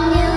on you.